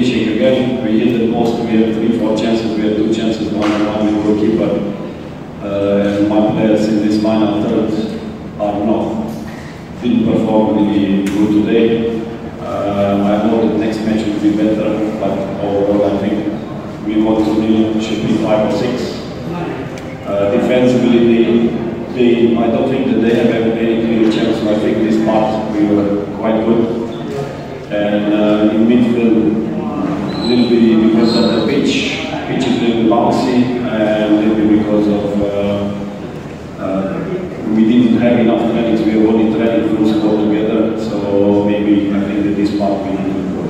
finishing again. The post. We had three, four chances. We had two chances, one on one with goalkeeper. Uh, and my players in this final third are not didn't perform really good today. Uh, I know the next match will be better, but overall I think we want to be should be five or six. Uh, defensively, they, they, I don't think that they have any clear chance. so I think this part we were quite good. And uh, in midfield, little bit because of the pitch, pitch is a little bouncy, and a little bit because of uh, uh, we didn't have enough trainings. We were only training full squad together, so maybe I think that this part we need to